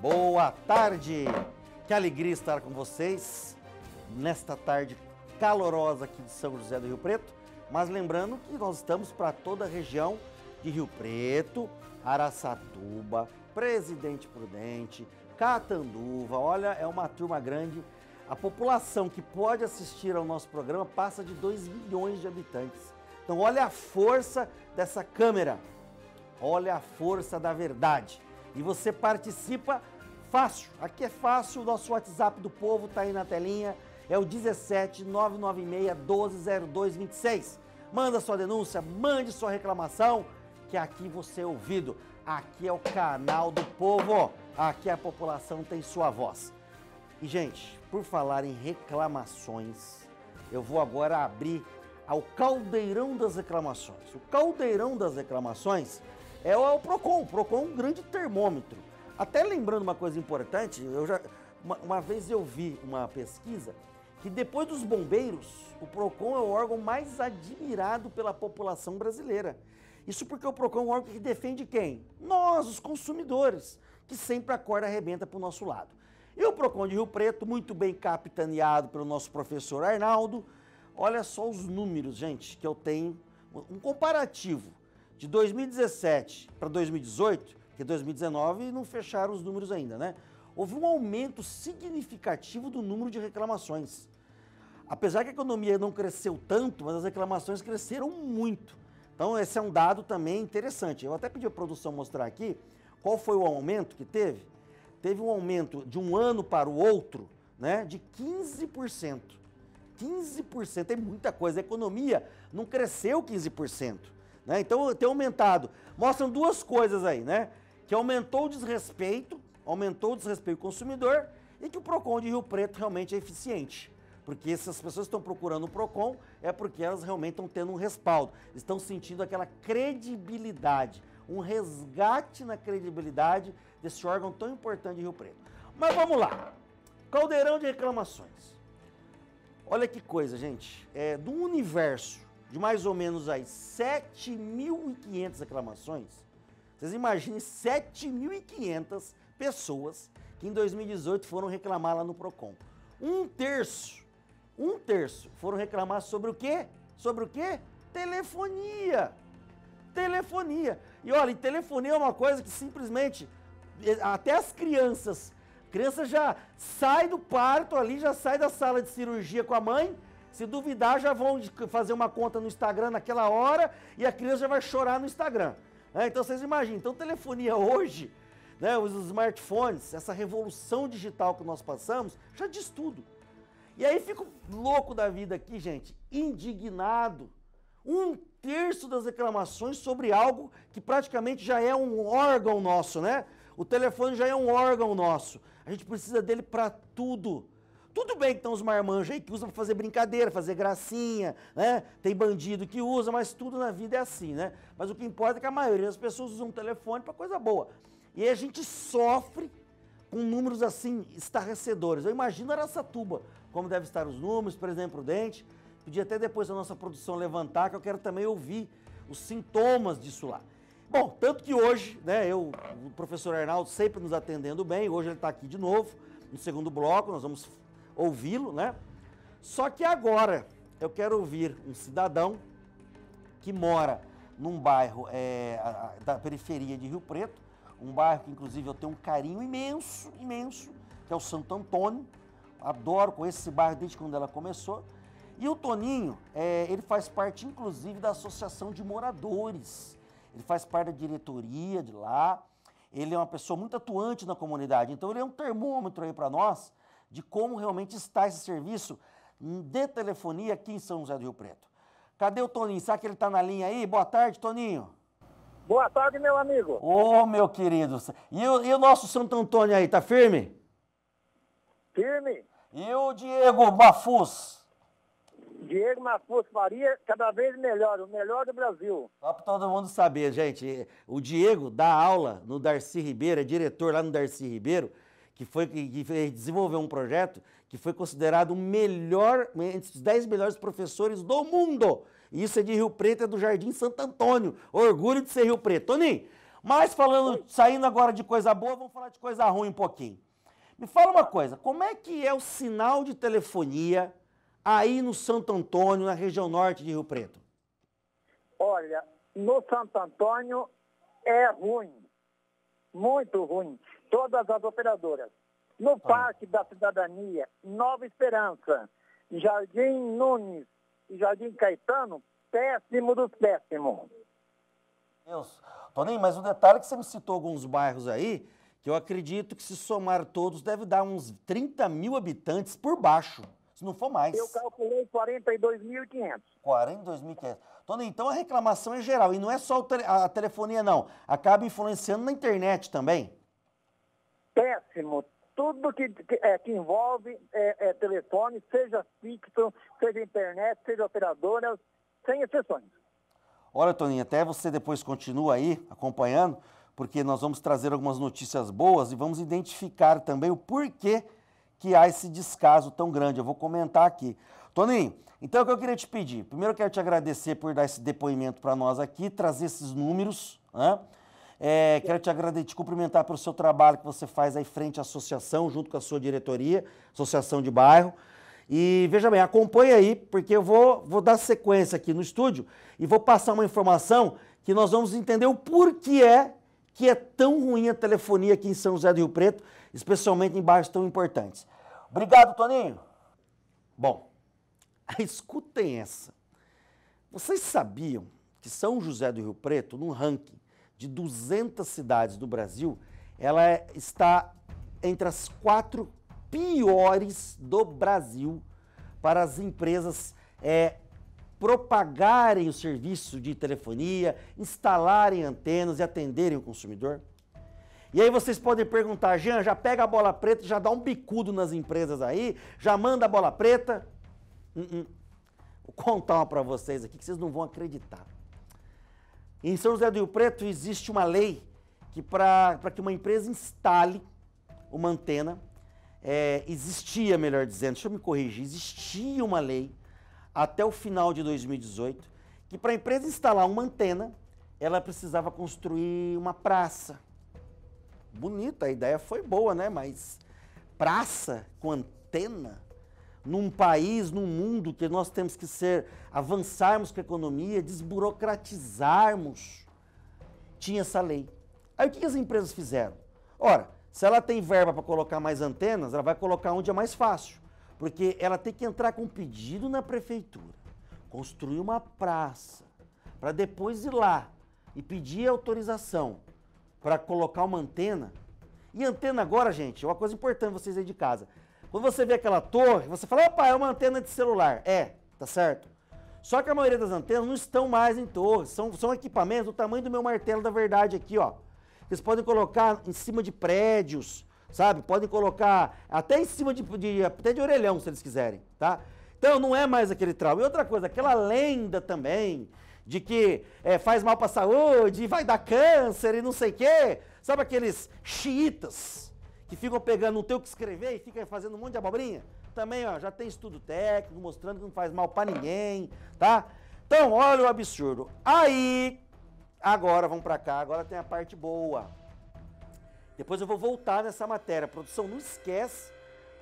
Boa tarde! Que alegria estar com vocês nesta tarde calorosa aqui de São José do Rio Preto. Mas lembrando que nós estamos para toda a região de Rio Preto, Araçatuba, Presidente Prudente, Catanduva. Olha, é uma turma grande. A população que pode assistir ao nosso programa passa de 2 milhões de habitantes. Então, olha a força dessa câmera. Olha a força da verdade. E você participa fácil. Aqui é fácil, o nosso WhatsApp do povo está aí na telinha. É o 17 996 120226. Manda sua denúncia, mande sua reclamação, que aqui você é ouvido. Aqui é o canal do povo. Aqui a população tem sua voz. E, gente, por falar em reclamações, eu vou agora abrir ao caldeirão das reclamações. O caldeirão das reclamações é o PROCON. O PROCON é um grande termômetro. Até lembrando uma coisa importante, eu já, uma, uma vez eu vi uma pesquisa que depois dos bombeiros, o PROCON é o órgão mais admirado pela população brasileira. Isso porque o PROCON é um órgão que defende quem? Nós, os consumidores, que sempre acorda e arrebenta para o nosso lado. E o PROCON de Rio Preto, muito bem capitaneado pelo nosso professor Arnaldo, olha só os números, gente, que eu tenho, um comparativo de 2017 para 2018, porque 2019 não fecharam os números ainda, né? Houve um aumento significativo do número de reclamações. Apesar que a economia não cresceu tanto, mas as reclamações cresceram muito. Então esse é um dado também interessante. Eu até pedi a produção mostrar aqui qual foi o aumento que teve. Teve um aumento de um ano para o outro, né, de 15%. 15% é muita coisa. A economia não cresceu 15%. Né? Então tem aumentado. Mostram duas coisas aí, né? Que aumentou o desrespeito, aumentou o desrespeito ao consumidor e que o PROCON de Rio Preto realmente é eficiente. Porque se as pessoas estão procurando o PROCON, é porque elas realmente estão tendo um respaldo, estão sentindo aquela credibilidade, um resgate na credibilidade desse órgão tão importante de Rio Preto. Mas vamos lá. Caldeirão de reclamações. Olha que coisa, gente. É, do universo de mais ou menos aí 7.500 reclamações, vocês imaginem 7.500 pessoas que em 2018 foram reclamar lá no PROCON. Um terço, um terço foram reclamar sobre o quê? Sobre o quê? Telefonia. Telefonia. E olha, telefonia é uma coisa que simplesmente, até as crianças, criança já sai do parto ali, já sai da sala de cirurgia com a mãe, se duvidar, já vão fazer uma conta no Instagram naquela hora e a criança já vai chorar no Instagram. É, então vocês imaginem, então telefonia hoje, né, os smartphones, essa revolução digital que nós passamos, já diz tudo. E aí fico louco da vida aqui, gente, indignado. Um terço das reclamações sobre algo que praticamente já é um órgão nosso, né? O telefone já é um órgão nosso. A gente precisa dele para tudo. Tudo bem que tem uns marmanjos aí que usam para fazer brincadeira, fazer gracinha, né? Tem bandido que usa, mas tudo na vida é assim, né? Mas o que importa é que a maioria das pessoas usam um telefone para coisa boa. E a gente sofre com números assim estarrecedores. Eu imagino Araçatuba, como deve estar os números, por exemplo, o dente. Podia até depois a nossa produção levantar, que eu quero também ouvir os sintomas disso lá. Bom, tanto que hoje, né, eu, o professor Arnaldo sempre nos atendendo bem, hoje ele está aqui de novo, no segundo bloco, nós vamos ouvi-lo, né? Só que agora eu quero ouvir um cidadão que mora num bairro é, da periferia de Rio Preto, um bairro que inclusive eu tenho um carinho imenso, imenso, que é o Santo Antônio. Adoro com esse bairro desde quando ela começou. E o Toninho, é, ele faz parte inclusive da associação de moradores. Ele faz parte da diretoria de lá. Ele é uma pessoa muito atuante na comunidade. Então ele é um termômetro aí para nós de como realmente está esse serviço de telefonia aqui em São José do Rio Preto. Cadê o Toninho? Será que ele está na linha aí? Boa tarde, Toninho. Boa tarde, meu amigo. Ô, oh, meu querido. E o, e o nosso Santo Antônio aí, tá firme? Firme. E o Diego Bafus? Diego Mafus Faria, cada vez melhor, o melhor do Brasil. Só para todo mundo saber, gente, o Diego dá aula no Darcy Ribeiro, é diretor lá no Darcy Ribeiro, que foi que desenvolveu um projeto que foi considerado o melhor, entre os 10 melhores professores do mundo. Isso é de Rio Preto, é do Jardim Santo Antônio. Orgulho de ser Rio Preto. Toninho, Mas falando, saindo agora de coisa boa, vamos falar de coisa ruim um pouquinho. Me fala uma coisa, como é que é o sinal de telefonia aí no Santo Antônio, na região norte de Rio Preto? Olha, no Santo Antônio é ruim, muito ruim. Todas as operadoras. No ah. Parque da Cidadania, Nova Esperança, Jardim Nunes e Jardim Caetano, péssimo dos péssimos. Deus. Toninho, mas o detalhe é que você me citou alguns bairros aí, que eu acredito que se somar todos deve dar uns 30 mil habitantes por baixo, se não for mais. Eu calculei 42.500. 42.500. Toninho, então a reclamação é geral, e não é só a telefonia não, acaba influenciando na internet também? Péssimo tudo que, que, é, que envolve é, é, telefone, seja fixo, seja internet, seja operadora, sem exceções. Olha, Toninho, até você depois continua aí acompanhando, porque nós vamos trazer algumas notícias boas e vamos identificar também o porquê que há esse descaso tão grande. Eu vou comentar aqui. Toninho, então o que eu queria te pedir? Primeiro eu quero te agradecer por dar esse depoimento para nós aqui, trazer esses números, né? É, quero te agradecer, te cumprimentar pelo seu trabalho que você faz aí frente à associação, junto com a sua diretoria, associação de bairro. E veja bem, acompanhe aí, porque eu vou, vou dar sequência aqui no estúdio e vou passar uma informação que nós vamos entender o porquê é que é tão ruim a telefonia aqui em São José do Rio Preto, especialmente em bairros tão importantes. Obrigado, Toninho. Bom, escutem essa. Vocês sabiam que São José do Rio Preto, no ranking de 200 cidades do Brasil, ela é, está entre as quatro piores do Brasil para as empresas é, propagarem o serviço de telefonia, instalarem antenas e atenderem o consumidor. E aí vocês podem perguntar, Jean, já pega a bola preta, já dá um bicudo nas empresas aí, já manda a bola preta. Uh -uh. Vou contar uma para vocês aqui que vocês não vão acreditar. Em São José do Rio Preto existe uma lei que para que uma empresa instale uma antena, é, existia, melhor dizendo, deixa eu me corrigir, existia uma lei até o final de 2018 que para a empresa instalar uma antena, ela precisava construir uma praça. Bonita, a ideia foi boa, né? Mas praça com antena? Num país, num mundo que nós temos que ser, avançarmos com a economia, desburocratizarmos, tinha essa lei. Aí o que as empresas fizeram? Ora, se ela tem verba para colocar mais antenas, ela vai colocar onde é mais fácil. Porque ela tem que entrar com um pedido na prefeitura, construir uma praça, para depois ir lá e pedir autorização para colocar uma antena. E antena agora, gente, é uma coisa importante vocês aí de casa. Quando você vê aquela torre, você fala, opa, é uma antena de celular. É, tá certo? Só que a maioria das antenas não estão mais em torres, são, são equipamentos do tamanho do meu martelo da verdade aqui, ó. Eles podem colocar em cima de prédios, sabe? Podem colocar até em cima de, de até de orelhão, se eles quiserem, tá? Então não é mais aquele trauma. E outra coisa, aquela lenda também de que é, faz mal para a saúde, vai dar câncer e não sei o quê. Sabe aqueles xiitas que ficam pegando, o que escrever e ficam fazendo um monte de abobrinha. Também, ó, já tem estudo técnico mostrando que não faz mal para ninguém, tá? Então, olha o absurdo. Aí, agora vamos para cá, agora tem a parte boa. Depois eu vou voltar nessa matéria. Produção, não esquece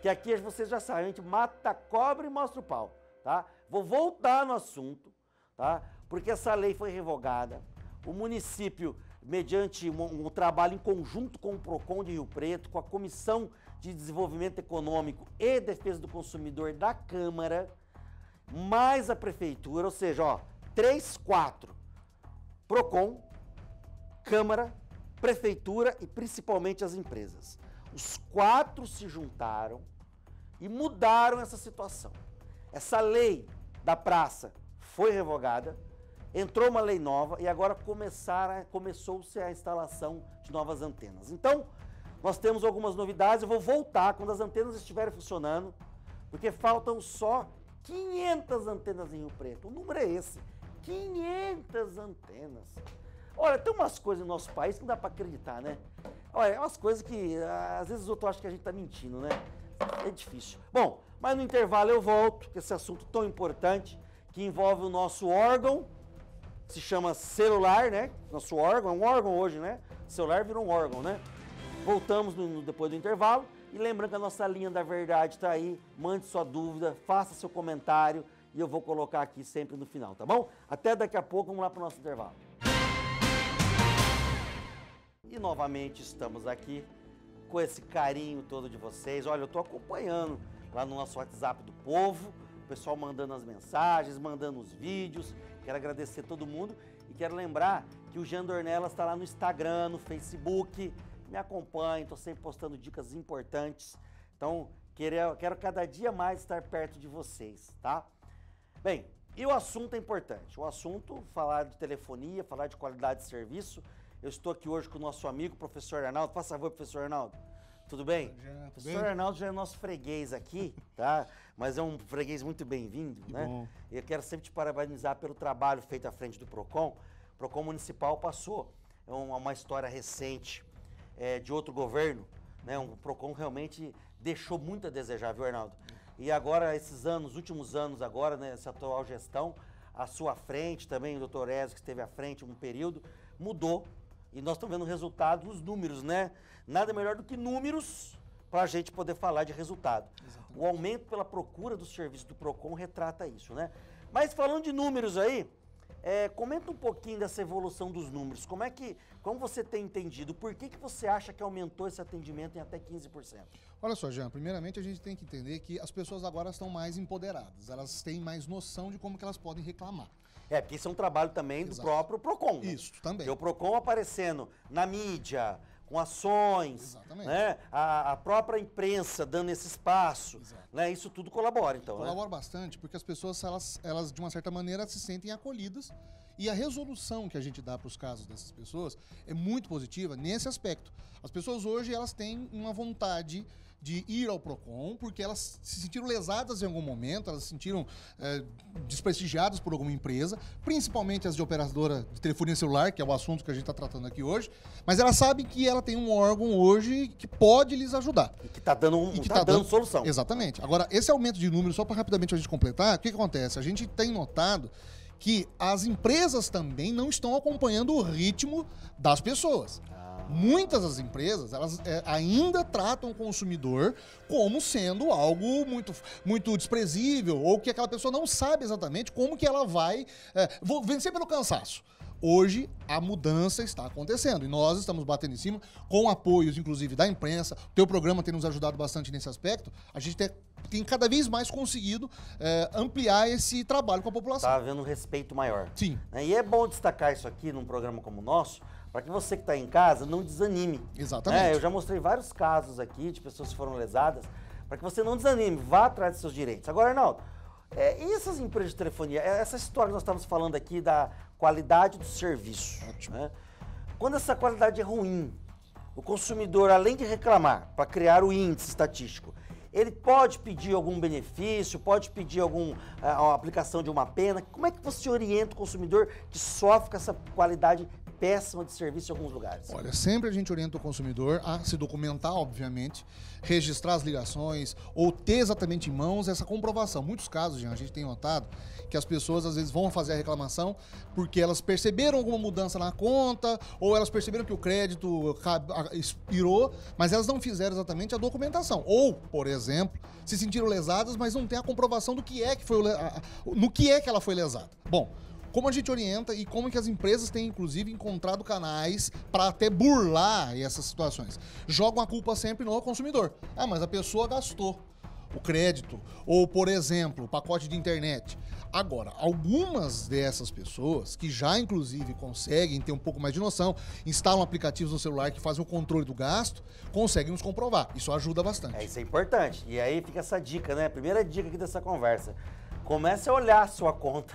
que aqui vocês já sabem, a gente mata a cobra e mostra o pau, tá? Vou voltar no assunto, tá? Porque essa lei foi revogada. O município mediante um, um, trabalho em conjunto com o PROCON de Rio Preto, com a Comissão de Desenvolvimento Econômico e Defesa do Consumidor da Câmara, mais a Prefeitura, ou seja, ó, três, quatro, PROCON, Câmara, Prefeitura e principalmente as empresas. Os quatro se juntaram e mudaram essa situação. Essa lei da praça foi revogada, entrou uma lei nova e agora começou-se a instalação de novas antenas. Então, nós temos algumas novidades, eu vou voltar quando as antenas estiverem funcionando, porque faltam só 500 antenas em Rio Preto. O número é esse, 500 antenas. Olha, tem umas coisas no nosso país que não dá para acreditar, né? Olha, é umas coisas que às vezes outros acham que a gente está mentindo, né? É difícil. Bom, mas no intervalo eu volto, esse assunto tão importante que envolve o nosso órgão se chama celular, né? Nosso órgão, é um órgão hoje, né? celular virou um órgão, né? Voltamos no, depois do intervalo e lembrando que a nossa linha da verdade está aí. Mande sua dúvida, faça seu comentário e eu vou colocar aqui sempre no final, tá bom? Até daqui a pouco, vamos lá para o nosso intervalo. E novamente estamos aqui com esse carinho todo de vocês. Olha, eu estou acompanhando lá no nosso WhatsApp do povo, o pessoal mandando as mensagens, mandando os vídeos. Quero agradecer todo mundo e quero lembrar que o Jean Dornelas está lá no Instagram, no Facebook. Me acompanhe, estou sempre postando dicas importantes. Então, quero, quero cada dia mais estar perto de vocês, tá? Bem, e o assunto é importante. O assunto, falar de telefonia, falar de qualidade de serviço. Eu estou aqui hoje com o nosso amigo, professor Arnaldo. Faça favor, professor Arnaldo. Tudo bem? Já, professor bem? Arnaldo já é nosso freguês aqui, tá? Mas é um freguês muito bem-vindo, né? Bom. Eu quero sempre te parabenizar pelo trabalho feito à frente do PROCON. O PROCON Municipal passou é uma, história recente é, de outro governo, né? O PROCON realmente deixou muito a desejar, viu, Arnaldo? E agora, esses anos, últimos anos agora, nessa né, atual gestão, a sua frente também, o doutor Ezio, que esteve à frente um período, mudou. E nós estamos vendo o resultado dos números, né? Nada melhor do que números para a gente poder falar de resultado. Exatamente. O aumento pela procura dos serviços do PROCON retrata isso, né? Mas falando de números aí, é, comenta um pouquinho dessa evolução dos números. Como é que, como você tem entendido? Por que, que você acha que aumentou esse atendimento em até 15%? Olha só, Jean, primeiramente a gente tem que entender que as pessoas agora estão mais empoderadas. Elas têm mais noção de como que elas podem reclamar. É, porque isso é um trabalho também do Exato. próprio PROCON. Né? Isso, também. O PROCON aparecendo na mídia, com ações, Exatamente. né? A, a, própria imprensa dando esse espaço, né? Isso tudo colabora, então. Né? Colabora né? bastante, porque as pessoas, elas, elas, de uma certa maneira, se sentem acolhidas. E a resolução que a gente dá para os casos dessas pessoas é muito positiva nesse aspecto. As pessoas hoje, elas têm uma vontade de ir ao PROCON, porque elas se sentiram lesadas em algum momento, elas se sentiram é, desprestigiadas por alguma empresa, principalmente as de operadora de telefonia celular, que é o assunto que a gente está tratando aqui hoje, mas elas sabem que ela tem um órgão hoje que pode lhes ajudar. E que está dando, um, que tá, tá dando, dando solução. Exatamente. Agora, esse aumento de números, só para rapidamente a gente completar, o que, que acontece? A gente tem notado que as empresas também não estão acompanhando o ritmo das pessoas. Muitas das empresas, elas é, ainda tratam o consumidor como sendo algo muito, muito desprezível, ou que aquela pessoa não sabe exatamente como que ela vai é, vencer pelo cansaço. Hoje a mudança está acontecendo e nós estamos batendo em cima com apoios, inclusive da imprensa. O teu programa tem nos ajudado bastante nesse aspecto. A gente tem, tem cada vez mais conseguido é, ampliar esse trabalho com a população. Está havendo um respeito maior. Sim. E é bom destacar isso aqui num programa como o nosso, para que você que está em casa não desanime. Exatamente. É, eu já mostrei vários casos aqui de pessoas que foram lesadas, para que você não desanime, vá atrás dos seus direitos. Agora, Arnaldo, é, e essas empresas de telefonia, é, essa história que nós estamos falando aqui da qualidade do serviço. Ótimo. Né? Quando essa qualidade é ruim, o consumidor, além de reclamar para criar o índice estatístico, ele pode pedir algum benefício, pode pedir alguma aplicação de uma pena. Como é que você orienta o consumidor que sofre com essa qualidade péssima de serviço em alguns lugares? Olha, sempre a gente orienta o consumidor a se documentar, obviamente, registrar as ligações ou ter exatamente em mãos essa comprovação. Muitos casos, a gente tem notado que as pessoas às vezes vão fazer a reclamação porque elas perceberam alguma mudança na conta ou elas perceberam que o crédito expirou, mas elas não fizeram exatamente a documentação. Ou, por exemplo, se sentiram lesadas, mas não tem a comprovação do que é que foi no que é que ela foi lesada. Bom, como a gente orienta e como que as empresas têm, inclusive, encontrado canais para até burlar essas situações. Jogam a culpa sempre no consumidor. Ah, mas a pessoa gastou o crédito, ou, por exemplo, o pacote de internet. Agora, algumas dessas pessoas que já inclusive conseguem ter um pouco mais de noção, instalam aplicativos no celular que fazem o controle do gasto, conseguem nos comprovar. Isso ajuda bastante. É, isso é importante. E aí fica essa dica, né? Primeira dica aqui dessa conversa. Comece a olhar a sua conta,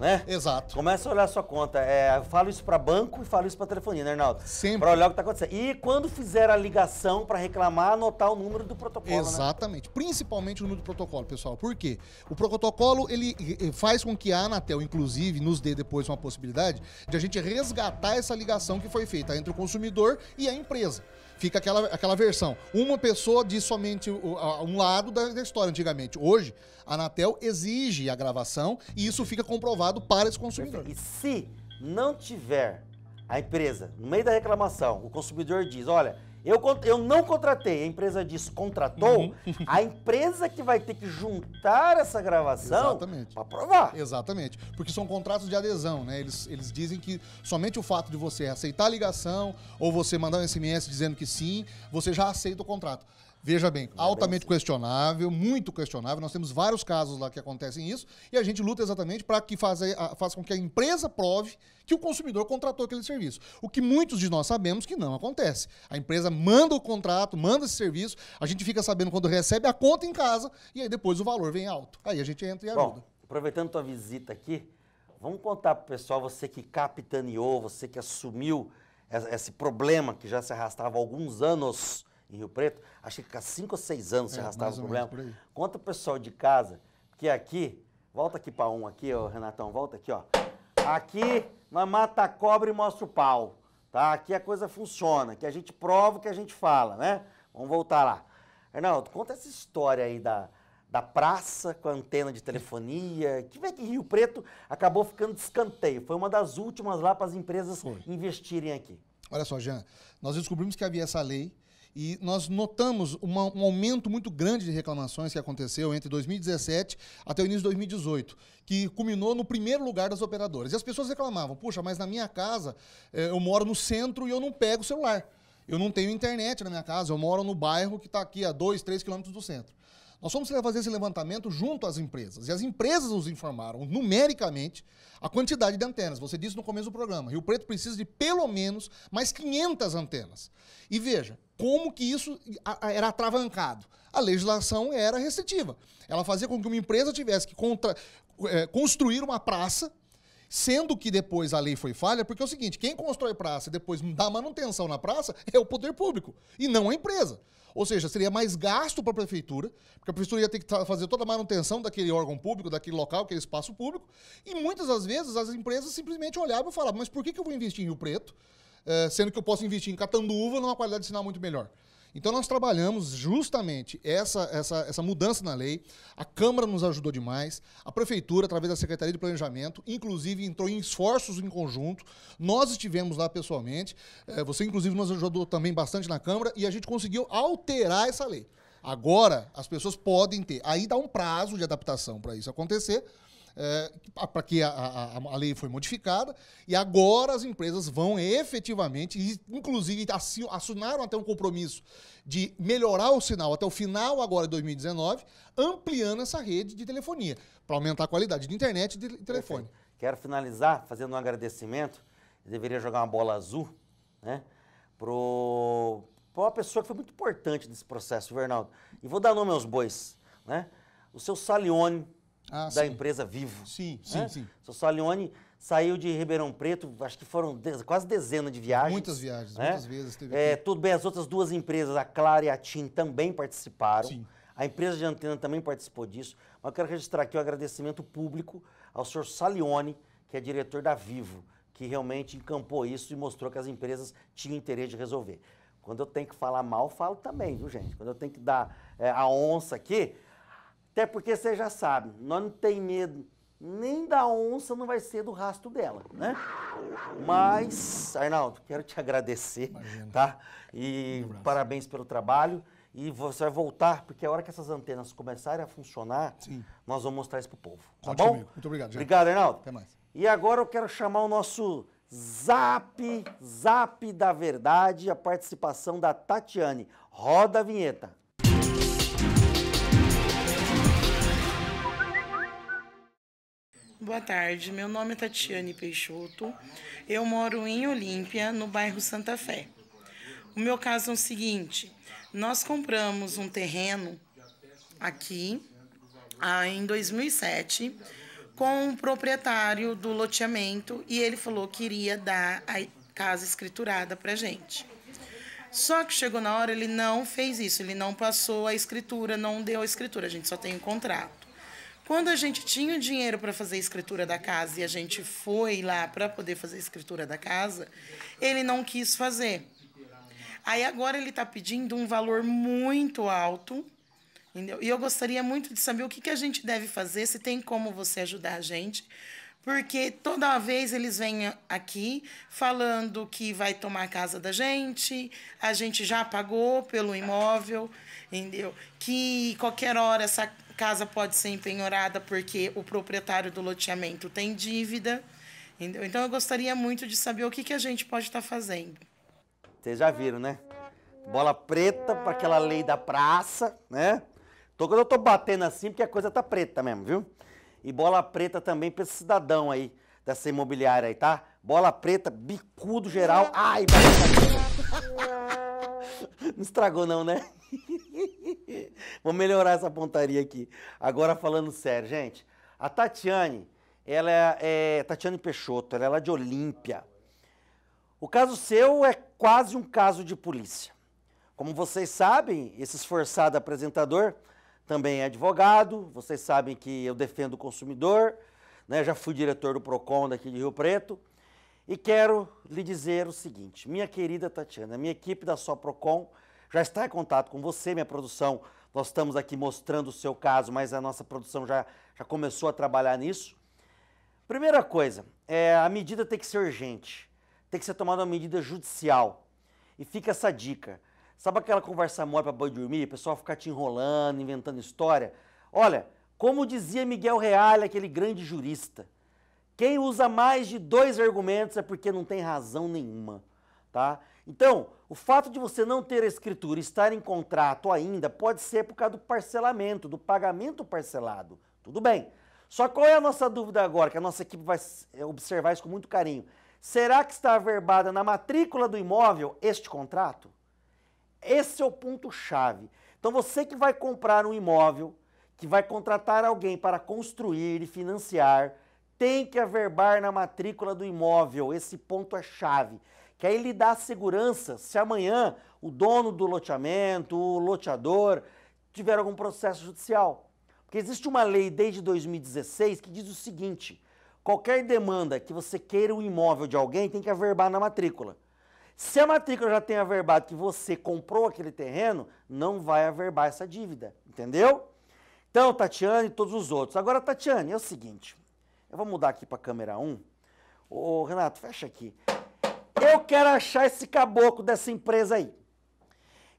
né? Exato. Comece a olhar a sua conta. É, eu falo isso para banco e falo isso para telefonia, né, Arnaldo? Sempre. Para olhar o que está acontecendo. E quando fizer a ligação para reclamar, anotar o número do protocolo, né? Exatamente. Né? Principalmente o número do protocolo, pessoal. Por quê? O protocolo, ele faz com que a Anatel, inclusive, nos dê depois uma possibilidade de a gente resgatar essa ligação que foi feita entre o consumidor e a empresa fica aquela, aquela versão. Uma pessoa diz somente um lado da, da história antigamente. Hoje, a Anatel exige a gravação e isso fica comprovado para esse consumidor. E se não tiver a empresa, no meio da reclamação, o consumidor diz, olha, eu, eu não contratei, a empresa diz contratou, uhum. a empresa que vai ter que juntar essa gravação para provar. Exatamente. Porque são contratos de adesão, né? Eles, eles dizem que somente o fato de você aceitar a ligação ou você mandar um SMS dizendo que sim, você já aceita o contrato. Veja bem, é altamente bem questionável, muito questionável. Nós temos vários casos lá que acontecem isso e a gente luta exatamente para que faça, faça com que a empresa prove que o consumidor contratou aquele serviço. O que muitos de nós sabemos que não acontece. A empresa manda o contrato, manda esse serviço, a gente fica sabendo quando recebe a conta em casa e aí depois o valor vem alto. Aí a gente entra e ajuda. Bom, aproveitando tua visita aqui, vamos contar para o pessoal, você que capitaneou, você que assumiu esse problema que já se arrastava há alguns anos em Rio Preto, acho que há cinco ou seis anos é, se arrastava o problema. Conta o pessoal de casa, que aqui, volta aqui para um aqui, ó, Renatão, volta aqui, ó. Aqui nós mata a cobra e mostra o pau, tá? Aqui a coisa funciona, que a gente prova o que a gente fala, né? Vamos voltar lá. Arnaldo, conta essa história aí da, da praça com a antena de telefonia, que vem que Rio Preto acabou ficando de escanteio. Foi uma das últimas lá para as empresas Foi. investirem aqui. Olha só, Jean, nós descobrimos que havia essa lei e nós notamos uma, um aumento muito grande de reclamações que aconteceu entre 2017 até o início de 2018, que culminou no primeiro lugar das operadoras. E as pessoas reclamavam: puxa, mas na minha casa eh, eu moro no centro e eu não pego o celular. Eu não tenho internet na minha casa, eu moro no bairro que está aqui a 2, 3 quilômetros do centro. Nós fomos fazer esse levantamento junto às empresas. E as empresas nos informaram, numericamente, a quantidade de antenas. Você disse no começo do programa, Rio Preto precisa de pelo menos mais 500 antenas. E veja, como que isso era atravancado? A legislação era restritiva. Ela fazia com que uma empresa tivesse que contra, é, construir uma praça Sendo que depois a lei foi falha, porque é o seguinte: quem constrói praça e depois dá manutenção na praça é o poder público e não a empresa. Ou seja, seria mais gasto para a prefeitura, porque a prefeitura ia ter que fazer toda a manutenção daquele órgão público, daquele local, aquele espaço público, e muitas das vezes as empresas simplesmente olhavam e falavam: mas por que, que eu vou investir em Rio Preto, eh, sendo que eu posso investir em Catanduva numa qualidade de sinal muito melhor? Então nós trabalhamos justamente essa, essa, essa mudança na lei. A Câmara nos ajudou demais, a Prefeitura, através da Secretaria de Planejamento, inclusive entrou em esforços em conjunto. Nós estivemos lá pessoalmente. É, você, inclusive, nos ajudou também bastante na Câmara e a gente conseguiu alterar essa lei. Agora, as pessoas podem ter. Aí dá um prazo de adaptação para isso acontecer, é, para que a, a, a, lei foi modificada e agora as empresas vão efetivamente, inclusive assinaram até um compromisso de melhorar o sinal até o final agora de 2019, ampliando essa rede de telefonia, para aumentar a qualidade de internet e de telefone. Perfeito. Quero finalizar fazendo um agradecimento, eu deveria jogar uma bola azul, né, para uma pessoa que foi muito importante nesse processo, Vernaldo. E vou dar nome aos bois, né? O seu Salione, ah, da sim. empresa Vivo. Sim, sim, né? sim. O Salione saiu de Ribeirão Preto, acho que foram quase dezena de viagens. Muitas viagens, né? muitas vezes. Teve é, tudo bem, as outras duas empresas, a Clara e a TIM, também participaram. Sim. A empresa de antena também participou disso. Mas eu quero registrar aqui o um agradecimento público ao senhor Salione, que é diretor da Vivo, que realmente encampou isso e mostrou que as empresas tinham interesse de resolver. Quando eu tenho que falar mal, falo também, viu, gente? Quando eu tenho que dar é, a onça aqui, até porque você já sabe, nós não tem medo nem da onça, não vai ser do rastro dela, né? Mas, Arnaldo, quero te agradecer, Imagina. tá? E um parabéns pelo trabalho. E você vai voltar, porque a hora que essas antenas começarem a funcionar, Sim. nós vamos mostrar isso pro povo. Tá Ótimo, bom? Amigo. Muito obrigado. Já. Obrigado, Arnaldo. Até mais. E agora eu quero chamar o nosso Zap, Zap da Verdade, a participação da Tatiane. Roda a vinheta. Boa tarde, meu nome é Tatiane Peixoto. Eu moro em Olímpia, no bairro Santa Fé. O meu caso é o seguinte: nós compramos um terreno aqui ah, em 2007 com o proprietário do loteamento e ele falou que iria dar a casa escriturada para gente. Só que chegou na hora, ele não fez isso, ele não passou a escritura, não deu a escritura, a gente só tem o um contrato. Quando a gente tinha o dinheiro para fazer a escritura da casa e a gente foi lá para poder fazer a escritura da casa, ele não quis fazer. Aí agora ele está pedindo um valor muito alto. Entendeu? E eu gostaria muito de saber o que, que a gente deve fazer, se tem como você ajudar a gente, porque toda vez eles vêm aqui falando que vai tomar a casa da gente, a gente já pagou pelo imóvel, entendeu? Que qualquer hora essa casa pode ser empenhorada porque o proprietário do loteamento tem dívida. Então eu gostaria muito de saber o que, que a gente pode estar tá fazendo. Vocês já viram, né? Bola preta para aquela lei da praça, né? Tô, quando eu tô batendo assim, porque a coisa tá preta mesmo, viu? E bola preta também para esse cidadão aí, dessa imobiliária aí, tá? Bola preta, bicudo geral. Ai, Não estragou não, né? Vou melhorar essa pontaria aqui. Agora falando sério, gente. A Tatiane, ela é, é Tatiane Peixoto, ela é lá de Olímpia. O caso seu é quase um caso de polícia. Como vocês sabem, esse esforçado apresentador também é advogado, vocês sabem que eu defendo o consumidor, né? já fui diretor do PROCON daqui de Rio Preto, e quero lhe dizer o seguinte, minha querida Tatiana, minha equipe da Só PROCON já está em contato com você, minha produção, nós estamos aqui mostrando o seu caso, mas a nossa produção já, já começou a trabalhar nisso. Primeira coisa, é, a medida tem que ser urgente, tem que ser tomada uma medida judicial. E fica essa dica. Sabe aquela conversa mole para boi dormir? O pessoal ficar te enrolando, inventando história? Olha, como dizia Miguel Reale, aquele grande jurista, quem usa mais de dois argumentos é porque não tem razão nenhuma, tá? Então, o fato de você não ter a escritura estar em contrato ainda pode ser por causa do parcelamento, do pagamento parcelado. Tudo bem. Só qual é a nossa dúvida agora, que a nossa equipe vai observar isso com muito carinho? Será que está averbada na matrícula do imóvel este contrato? Esse é o ponto-chave. Então você que vai comprar um imóvel, que vai contratar alguém para construir e financiar, tem que averbar na matrícula do imóvel. Esse ponto é chave. Que aí lhe dá segurança se amanhã o dono do loteamento, o loteador, tiver algum processo judicial. Porque existe uma lei desde 2016 que diz o seguinte: qualquer demanda que você queira o imóvel de alguém tem que averbar na matrícula. Se a matrícula já tem averbado que você comprou aquele terreno, não vai averbar essa dívida, entendeu? Então, Tatiane e todos os outros. Agora, Tatiane, é o seguinte, eu vou mudar aqui para a câmera 1. Ô, Renato, fecha aqui. Eu quero achar esse caboclo dessa empresa aí.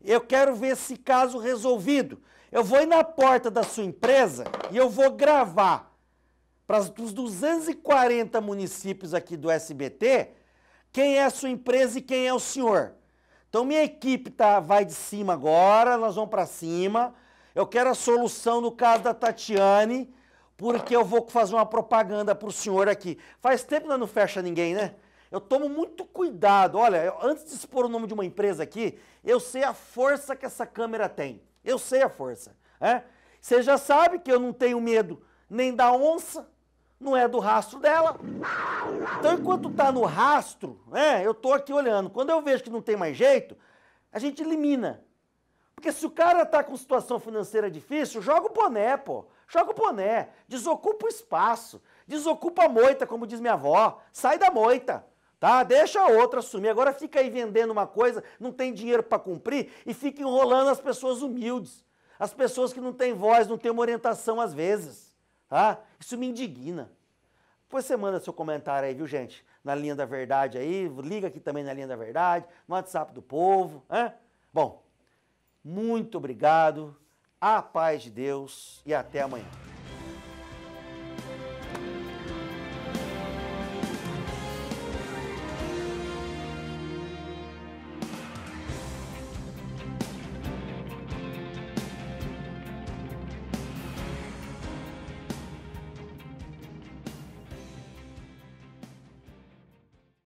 Eu quero ver esse caso resolvido. Eu vou ir na porta da sua empresa e eu vou gravar para os 240 municípios aqui do SBT quem é a sua empresa e quem é o senhor. Então minha equipe tá, vai de cima agora, nós vamos para cima. Eu quero a solução no caso da Tatiane, porque eu vou fazer uma propaganda para o senhor aqui. Faz tempo que não fecha ninguém, né? Eu tomo muito cuidado. Olha, eu, antes de expor o nome de uma empresa aqui, eu sei a força que essa câmera tem. Eu sei a força. É? Você já sabe que eu não tenho medo nem da onça, não é do rastro dela. Então, enquanto está no rastro, né, eu estou aqui olhando. Quando eu vejo que não tem mais jeito, a gente elimina. Porque se o cara está com situação financeira difícil, joga o boné, pô. Joga o boné. Desocupa o espaço. Desocupa a moita, como diz minha avó. Sai da moita. Tá? Deixa a outra assumir. Agora fica aí vendendo uma coisa, não tem dinheiro para cumprir e fica enrolando as pessoas humildes. As pessoas que não têm voz, não têm uma orientação às vezes. Tá? Isso me indigna. Depois você manda seu comentário aí, viu, gente? Na linha da verdade aí, liga aqui também na linha da verdade, no WhatsApp do povo. Hein? Bom, muito obrigado, a paz de Deus e até amanhã.